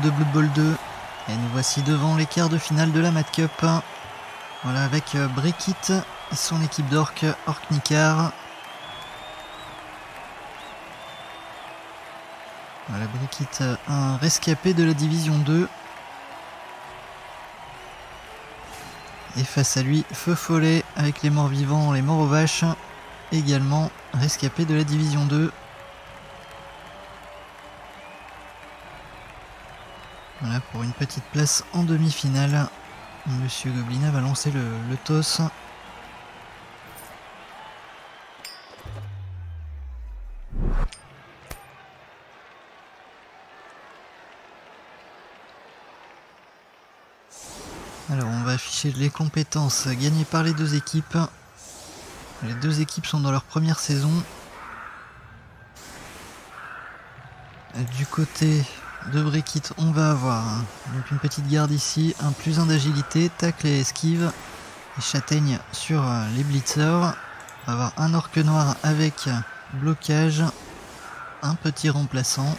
de Blood Bowl 2. Et nous voici devant les quarts de finale de la Mad Cup. Voilà, avec euh, Brekit et son équipe d'Orc, Orknikar. Voilà, Brekit, un rescapé de la division 2. Et face à lui, Feu Follet avec les morts vivants, les morts aux vaches. Également rescapé de la division 2. Pour une petite place en demi-finale. Monsieur Goblina va lancer le, le toss. Alors on va afficher les compétences gagnées par les deux équipes. Les deux équipes sont dans leur première saison. Du côté de Brekit, on va avoir donc une petite garde ici, un plus un d'agilité, tacle et esquive, et châtaigne sur les blitzers. On va avoir un orque noir avec blocage, un petit remplaçant.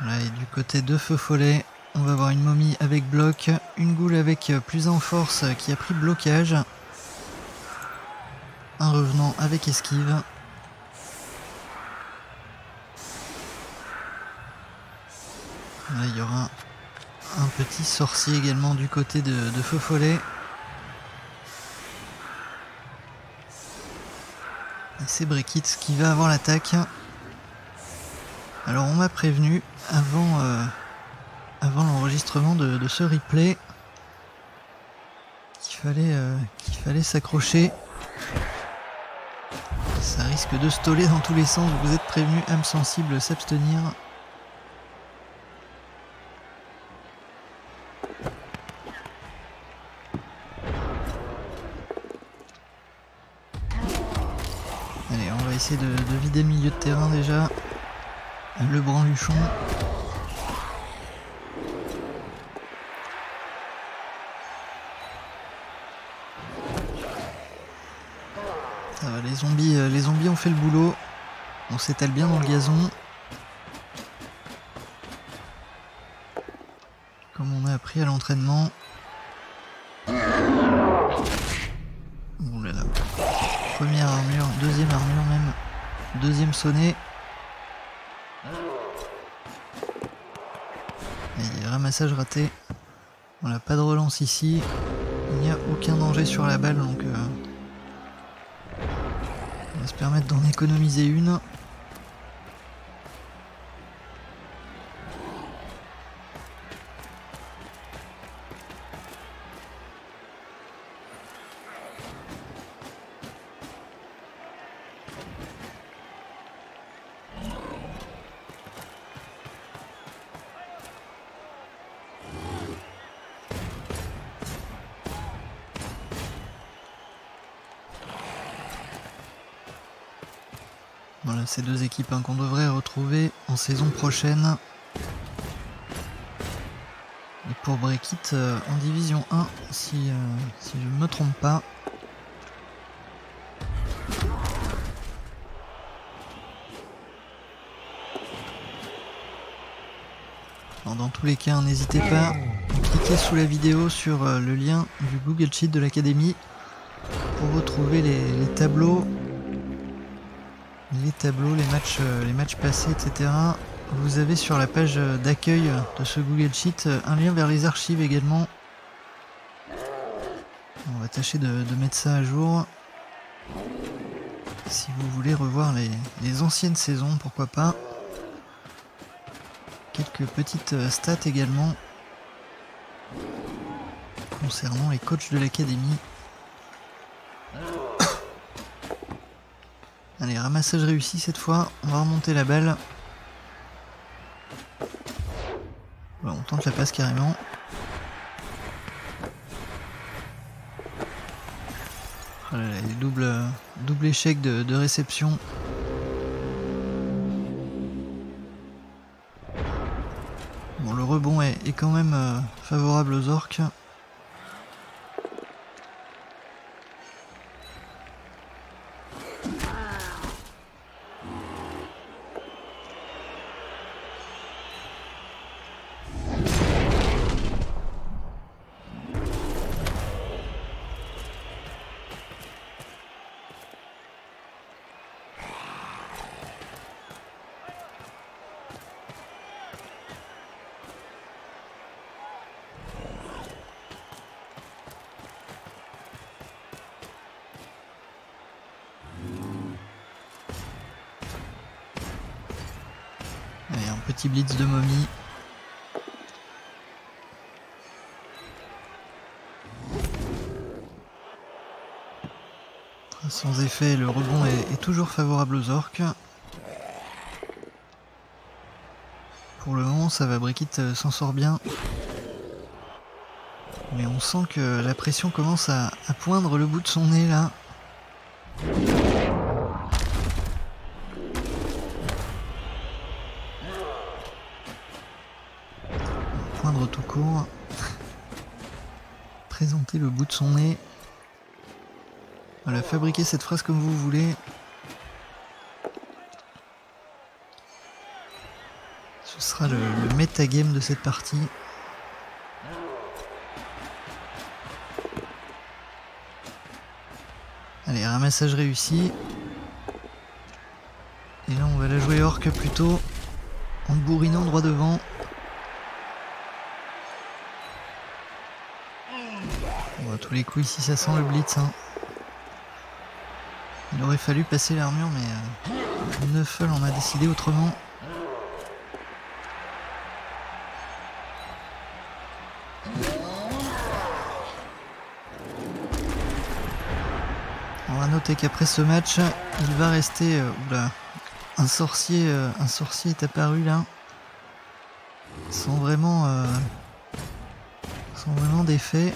Là, et du côté de Feu Follet, on va avoir une momie avec bloc, une goule avec plus en force qui a pris blocage, un revenant avec esquive. Là, il y aura un petit sorcier également du côté de, de Follet. Et c'est Brekit qui va avoir l'attaque. Alors on m'a prévenu avant... Euh, avant l'enregistrement de, ce replay qu'il fallait, euh, qu'il fallait s'accrocher. Ça risque de stoller dans tous les sens, vous êtes prévenu, âme sensible, s'abstenir. Allez, on va essayer de, de vider le milieu de terrain déjà. Le branluchon. les zombies, euh, les zombies ont fait le boulot. On s'étale bien dans le gazon. Comme on a appris à l'entraînement. là Première armure, deuxième armure même. Ramassage raté. On n'a pas de relance ici. Il n'y a aucun danger sur la balle donc... Euh, va se permettre d'en économiser une. Voilà ces deux équipes hein, qu'on devrait retrouver en saison prochaine. Et pour Brekit euh, en division 1 si, euh, si je ne me trompe pas. dans tous les cas, n'hésitez pas à cliquer sous la vidéo sur euh, le lien du Google Sheet de l'académie pour retrouver les tableaux les tableaux, les matchs, euh, les matchs passés, etc. Vous avez sur la page d'accueil de ce Google Sheet euh, un lien vers les archives également. On va tâcher de, mettre ça à jour. Si vous voulez revoir les, anciennes saisons, pourquoi pas. Quelques petites euh, stats également concernant les coachs de l'académie. Allez, ramassage réussi cette fois. On va remonter la balle. on tente la passe carrément. Oh double, double échec de, réception. Bon, le rebond est, quand même euh, favorable aux orques. Petit blitz de momie. Sans effet, le rebond est, toujours favorable aux orques. Pour le moment, ça va, Brigitte euh, s'en sort bien. Mais on sent que la pression commence à, poindre le bout de son nez là. Son nez. Voilà, fabriquer cette phrase comme vous voulez. Ce sera le, le metagame de cette partie. Allez, ramassage réussi. Et là, on va la jouer orque plutôt en bourrinant droit devant. Bon, à les coups, ici, ça sent le blitz. Hein. Il aurait fallu passer l'armure, mais euh, Neufel en a décidé autrement. noter qu'après ce match, il va rester. Euh, oula, un sorcier, euh, un sorcier est apparu là, sans vraiment, euh, sans vraiment d'effet.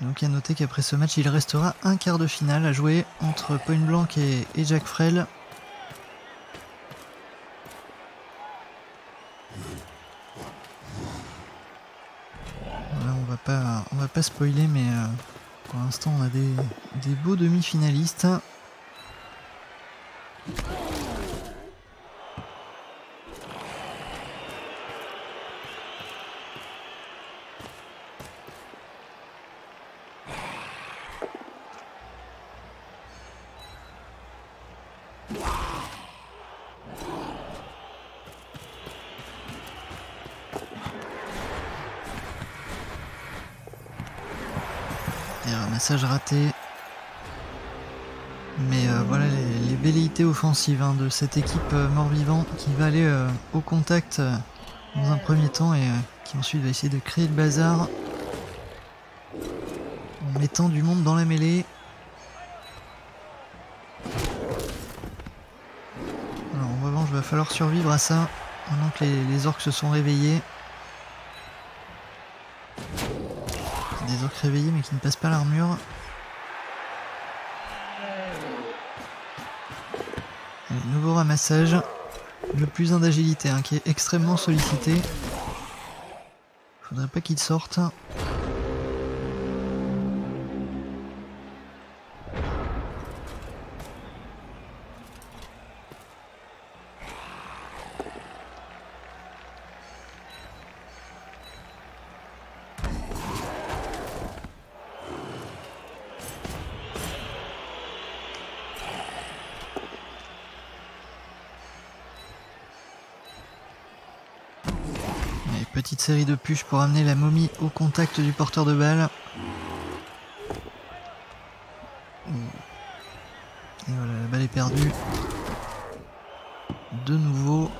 Donc a noté qu'après ce match, il restera un quart de finale à jouer entre Point Blanc et, et Jack Frel. on va pas, on va pas spoiler, mais pour l'instant, on a des, beaux demi-finalistes. Message raté. Mais euh, voilà les, velléités offensives hein, de cette équipe euh, mort-vivant qui va aller euh, au contact dans un premier temps et qui ensuite va essayer de créer le bazar en mettant du monde dans la mêlée. Alors en revanche, il va falloir survivre à ça maintenant que les orques se sont réveillés. Des orques réveillés mais qui ne passent pas l'armure. Nouveau ramassage. Le plus un d'agilité hein, qui est extrêmement sollicité. Faudrait pas qu'il sorte. Série de puches pour amener la momie au contact du porteur de balle. Et voilà, la balle est perdue. De nouveau.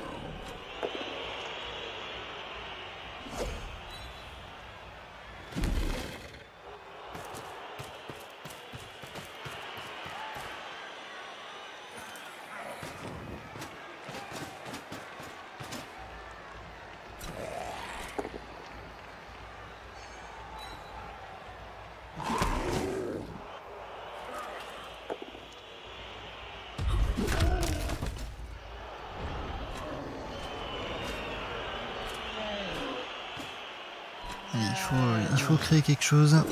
Il faut créer quelque chose.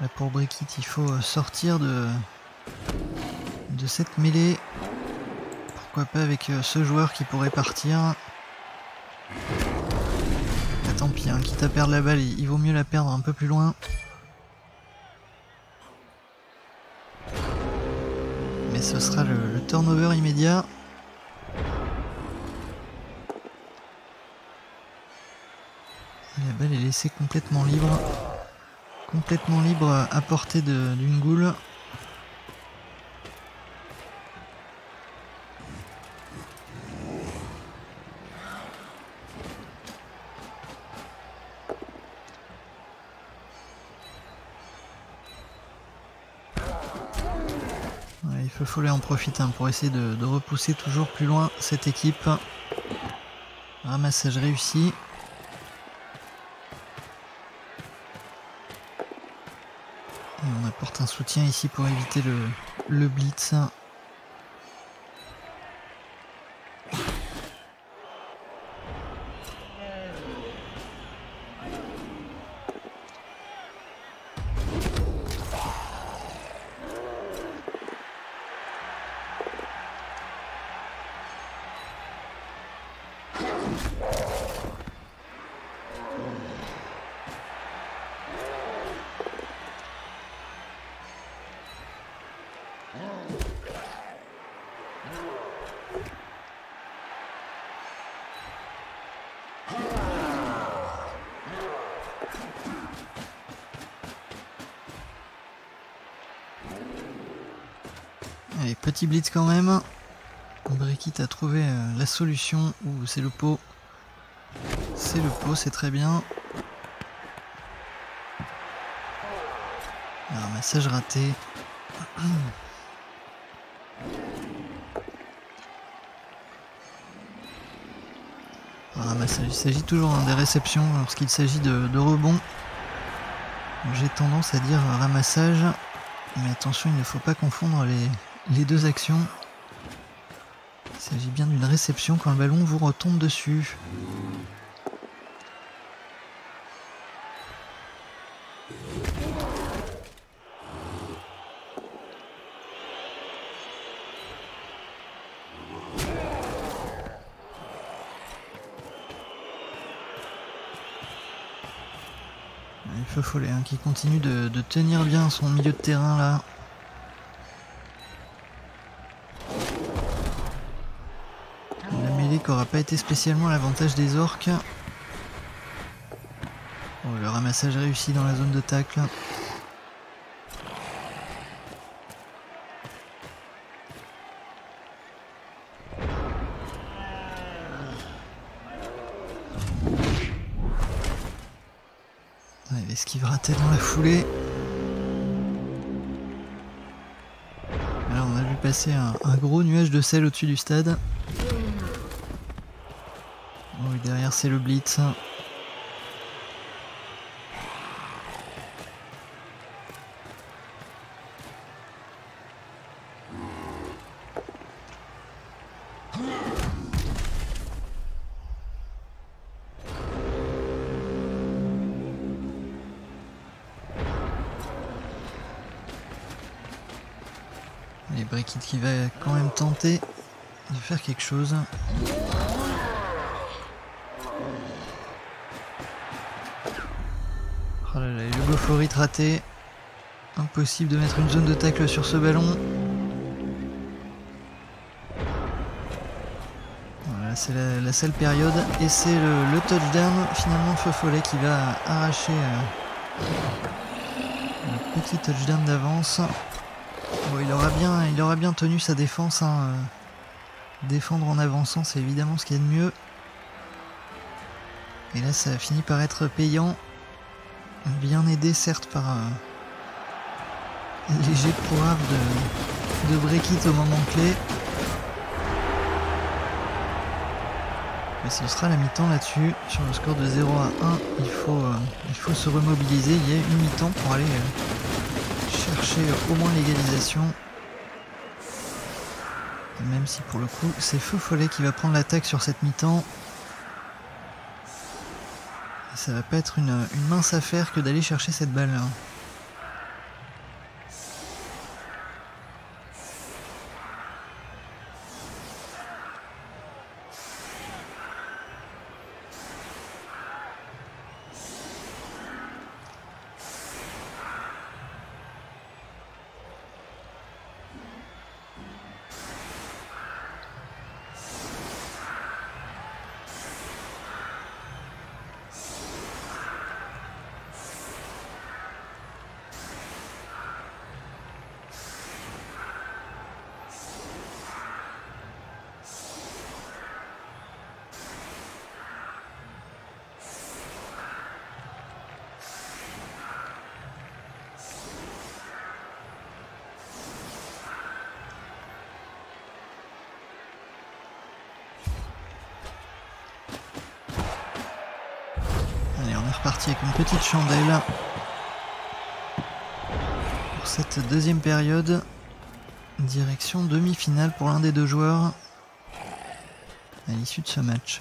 Là pour Brickit, il faut sortir de, cette mêlée. Pourquoi pas avec euh, ce joueur qui pourrait partir. Bah, tant pis, hein, quitte à perdre la balle, il vaut mieux la perdre un peu plus loin. Mais ce sera le turnover immédiat. balle est laissée complètement libre. Complètement libre à portée d'une goule. Il faut, faut en profiter hein, pour essayer de repousser toujours plus loin cette équipe. Ramassage réussi. Un soutien ici pour éviter le, blitz. Petit blitz quand même. Brickit a trouvé euh, la solution. Ouh, c'est le pot. C'est le pot, c'est très bien. Un ramassage raté. Ramassage. Il s'agit toujours hein, des réceptions lorsqu'il s'agit de, rebonds. J'ai tendance à dire ramassage. Mais attention, il ne faut pas confondre les, les deux actions. Il s'agit bien d'une réception quand le ballon vous retombe dessus. Il faut Follet hein, qui continue de, de tenir bien son milieu de terrain là. N'aura pas été spécialement l'avantage des orques. Oh, le ramassage réussi dans la zone de tacle. Ouais, L'esquive ratée dans la foulée. Alors on a vu passer un gros nuage de sel au-dessus du stade. Derrière c'est le blitz. Et Brickit qui va quand même tenter de faire quelque chose. Le raté. Impossible de mettre une zone de tacle sur ce ballon. Voilà, c'est la, seule période. Et c'est le, le touchdown finalement Feu Follet qui va arracher euh, un petit touchdown d'avance. Bon, il, aura bien, il aura bien tenu sa défense. hein, euh, Défendre en avançant, c'est évidemment ce qu'il y a de mieux. Et là, ça a fini par être payant. Bien aidé, certes, par un léger poivre de, de Breakit au moment clé. Mais ce sera la mi-temps là-dessus. Sur le score de 0 à 1, il faut, euh, il faut se remobiliser. Il y a une mi-temps pour aller euh, chercher au moins l'égalisation. Même si pour le coup, c'est Feu Follet qui va prendre l'attaque sur cette mi-temps. Ça va pas être une, une mince affaire que d'aller chercher cette balle là. Reparti avec une petite chandelle pour cette deuxième période. Direction demi-finale pour l'un des deux joueurs à l'issue de ce match.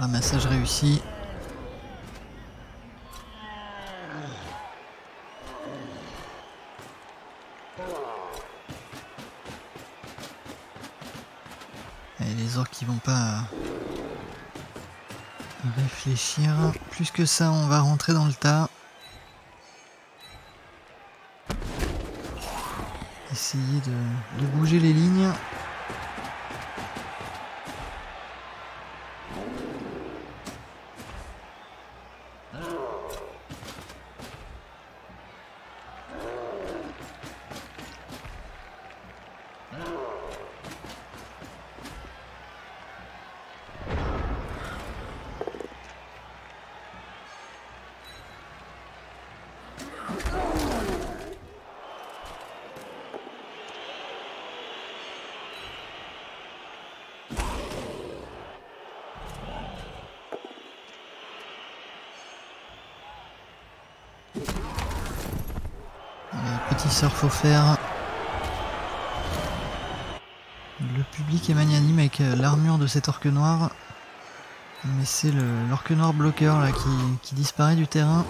Ramassage réussi. Et les orques qui vont pas réfléchir. Plus que ça, on va rentrer dans le tas. Essayer de, de bouger les lignes. Petit surf offert. Le public est magnanime avec euh, l'armure de cet orque noir. Mais c'est l'orque noir bloqueur qui disparaît du terrain.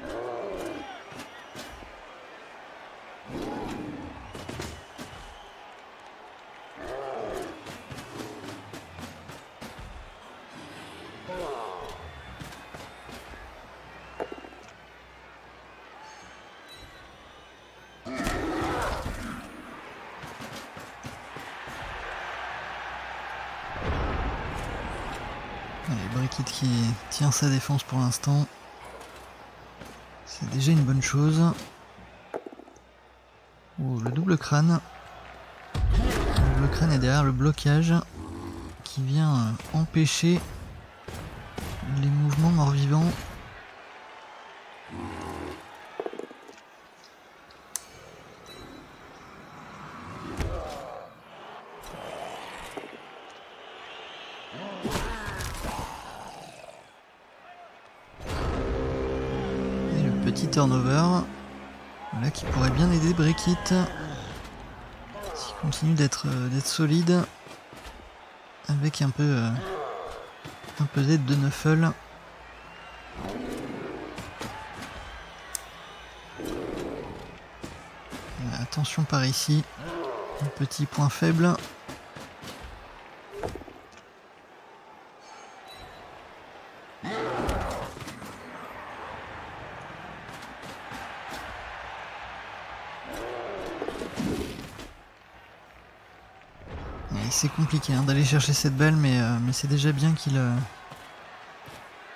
Allez, qui tient sa défense pour l'instant. C'est déjà une bonne chose. Oh, le double crâne. Le crâne est derrière le blocage qui vient empêcher les mouvements morts-vivants. Et le turnover. Voilà qui pourrait bien aider Breakit. S'il continue d'être euh, solide. Avec un peu euh, un peu d'aide de Nuffle. Attention par ici. Un petit point faible. c'est hein, d'aller chercher cette balle, mais, euh, c'est déjà bien qu'il euh,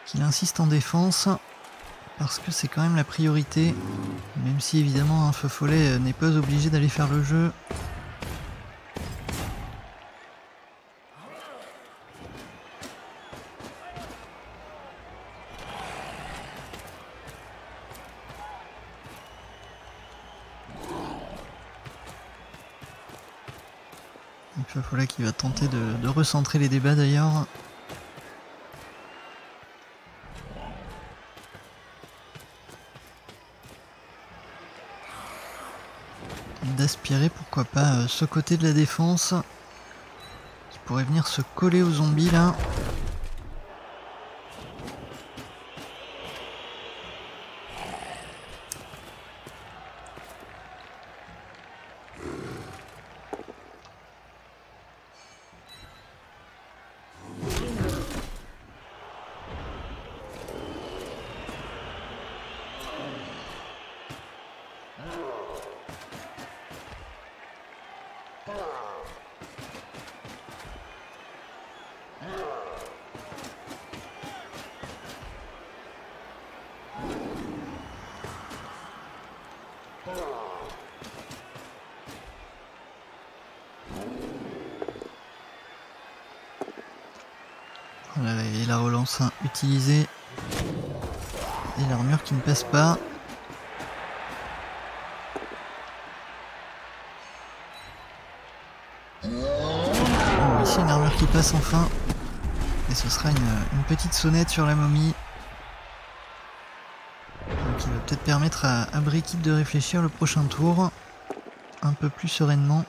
qu'il insiste en défense, parce que c'est quand même la priorité, même si évidemment un feu follet euh, n'est pas obligé d'aller faire le jeu. Fafola qui va tenter de, de recentrer les débats d'ailleurs. D'aspirer pourquoi pas euh, ce côté de la défense qui pourrait venir se coller aux zombies là. Voilà, et la relance hein, utilisée. Et l'armure qui ne passe pas. Oh, ici une armure qui passe enfin. Et ce sera une, petite sonnette sur la momie. Qui va peut-être permettre à, à de réfléchir le prochain tour. Un peu plus sereinement.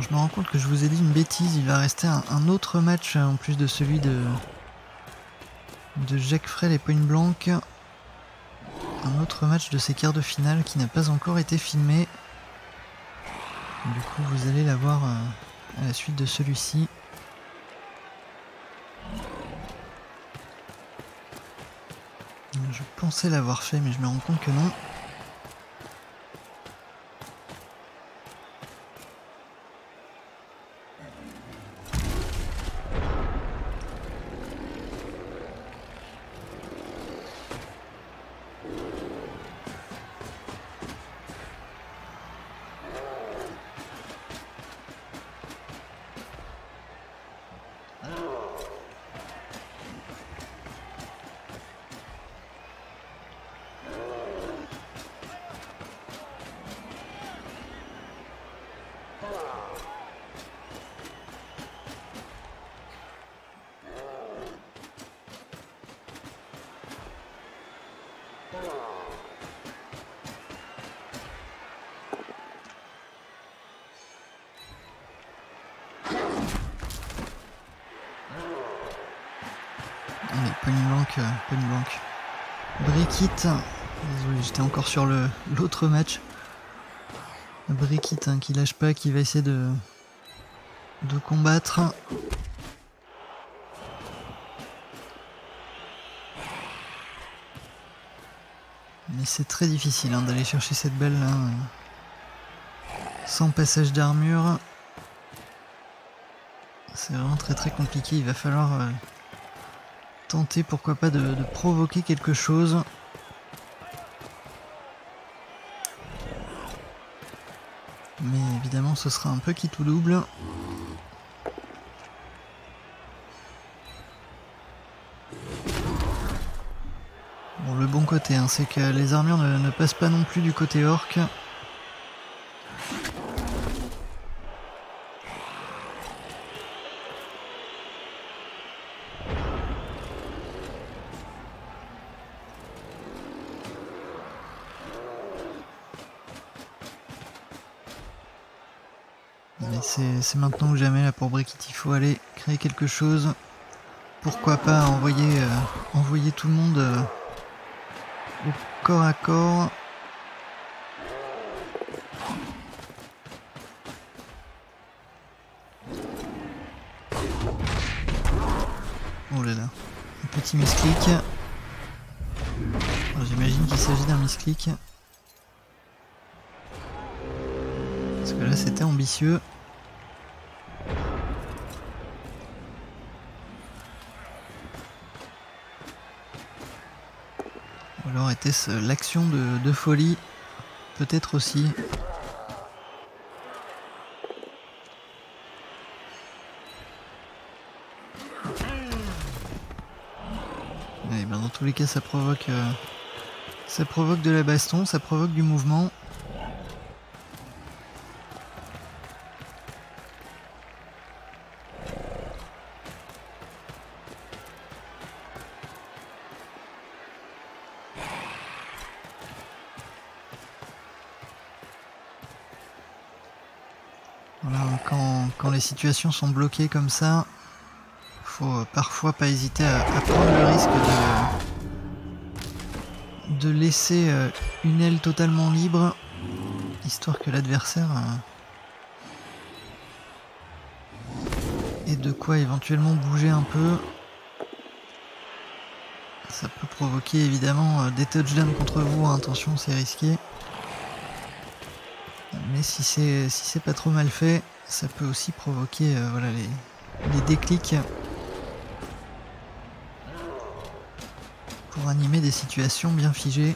Je me rends compte que je vous ai dit une bêtise, il va rester un, un autre match euh, en plus de celui de, de Jacques Frel et Point Blanc. Un autre match de ces quarts de finale qui n'a pas encore été filmé. Du coup vous allez l'avoir euh, à la suite de celui-ci. Je pensais l'avoir fait mais je me rends compte que non. Blanc, euh, Pony Blanc. Brickit. Désolé, j'étais encore sur l'autre match. Brickit hein, qui lâche pas, qui va essayer de, combattre. Mais c'est très difficile hein, d'aller chercher cette belle là. Sans passage d'armure. C'est vraiment très très compliqué. Il va falloir euh, tenter pourquoi pas de, provoquer quelque chose. Mais évidemment ce sera un peu qui tout double. Bon le bon côté hein, c'est que les armures ne, ne passent pas non plus du côté orc. Mais maintenant ou jamais là pour Brickit, il faut aller créer quelque chose. Pourquoi pas envoyer, euh, envoyer tout le monde euh, au corps à corps. Oh là là, un petit misclick. Alors, J'imagine qu'il s'agit d'un misclick. Parce que là c'était ambitieux. L'action de, de folie peut-être aussi. Ben, dans tous les cas, ça provoque, euh, ça provoque de la baston, ça provoque du mouvement. Quand, les situations sont bloquées comme ça, faut parfois pas hésiter à, prendre le risque de, laisser euh, une aile totalement libre, histoire que l'adversaire ait de quoi éventuellement bouger un peu. Ça peut provoquer évidemment euh, des touchdowns contre vous, hein. attention c'est risqué. Mais si c'est si c'est pas trop mal fait, ça peut aussi provoquer euh, voilà, les, les déclics pour animer des situations bien figées.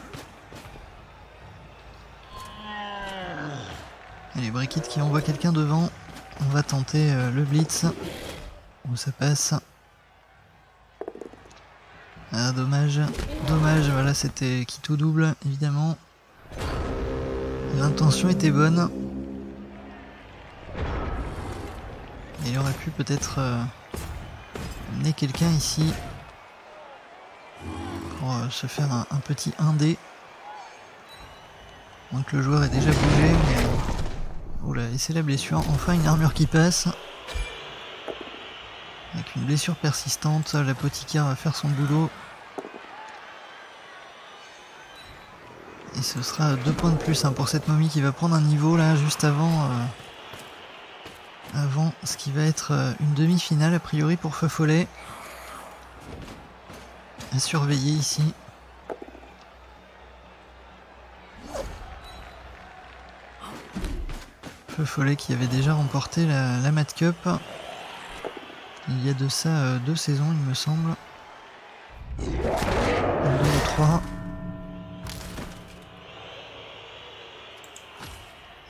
Allez, Brickit qui envoie quelqu'un devant. On va tenter euh, le blitz. Où ça passe? Ah, dommage. Dommage, voilà, c'était qui tout double, évidemment. L'intention était bonne. il aurait pu peut-être euh, amener quelqu'un ici pour euh, se faire un, petit 1D. Donc le joueur est déjà bougé, mais... Oula, et c'est la blessure. Enfin une armure qui passe. Avec une blessure persistante, l'apothicaire va faire son boulot. Et ce sera deux points de plus hein, pour cette momie qui va prendre un niveau là juste avant, euh, avant ce qui va être euh, une demi-finale a priori pour Feu Follet à surveiller ici. Feu Follet qui avait déjà remporté la, la Mad Cup. Il y a de ça euh, deux saisons, il me semble.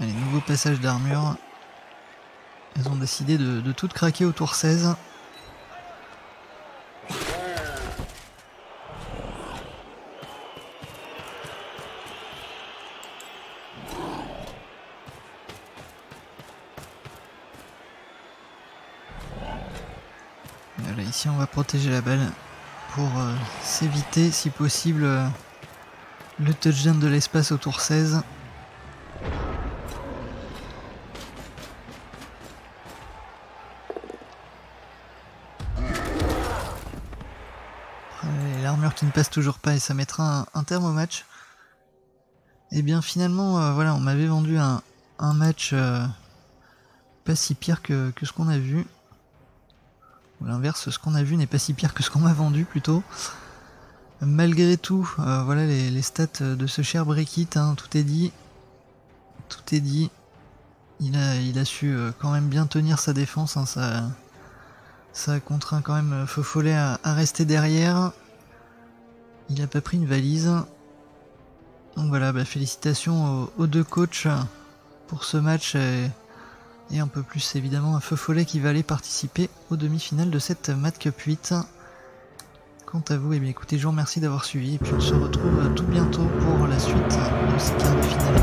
Allez, nouveau passage d'armure. Elles ont décidé de, de tout craquer au tour 16. ici on va protéger la balle pour euh, s'éviter si possible euh, le touchdown de l'espace au tour 16. Qui ne passe toujours pas et ça mettra un, terme au match. Et eh bien finalement, euh, voilà, on m'avait vendu un, match pas si pire que ce qu'on a vu l'inverse, ce qu'on a vu n'est pas si pire que ce qu'on m'a vendu plutôt. Malgré tout, euh, voilà les, stats de ce cher Breakit, hein, tout est dit. Tout est dit. Il a, il a su euh, quand même bien tenir sa défense, hein, ça, ça contraint quand même Feu Follet à, rester derrière. Il n'a pas pris une valise. Donc voilà, bah, félicitations aux, deux coachs pour ce match et, un peu plus évidemment un Feu Follet qui va aller participer aux demi-finales de cette Mad Cup 8. Quant à vous, eh et écoutez, je vous remercie d'avoir suivi et puis on se retrouve tout bientôt pour la suite de ces quarts de finale.